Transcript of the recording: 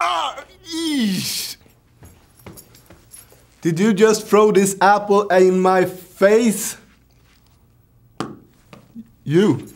Ah, eesh. Did you just throw this apple in my face? You.